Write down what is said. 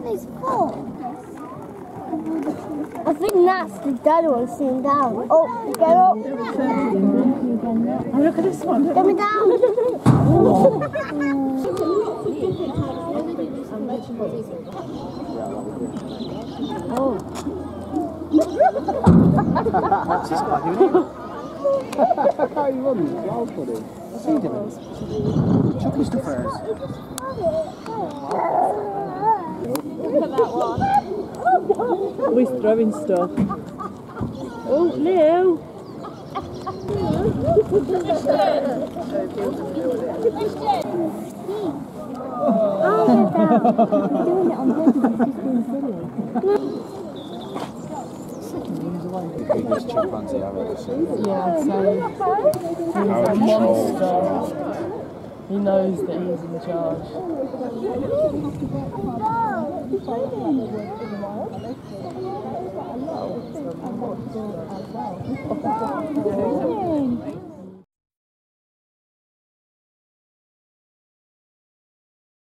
think there's four. I think that's the dead one sitting down. Oh, get up. Oh, look at this one. Get me down. She's got to do it. How you running? Well, buddy. What's he doing? Chuck his stuff first. Oh, he's throwing stuff. Oh, Leo. Biggest chimpanzee I've ever seen. Yeah, so he's a monster. He knows that he's in charge. Oh, my God.